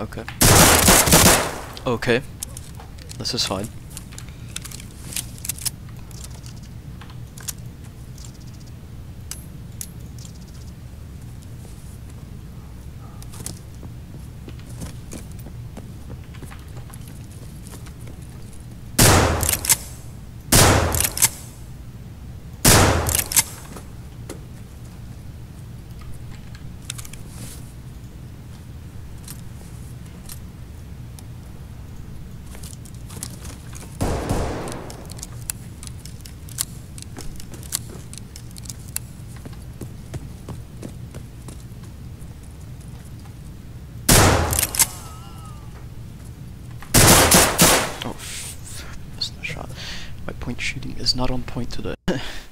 Okay. Okay. This is fine. My point shooting is not on point today.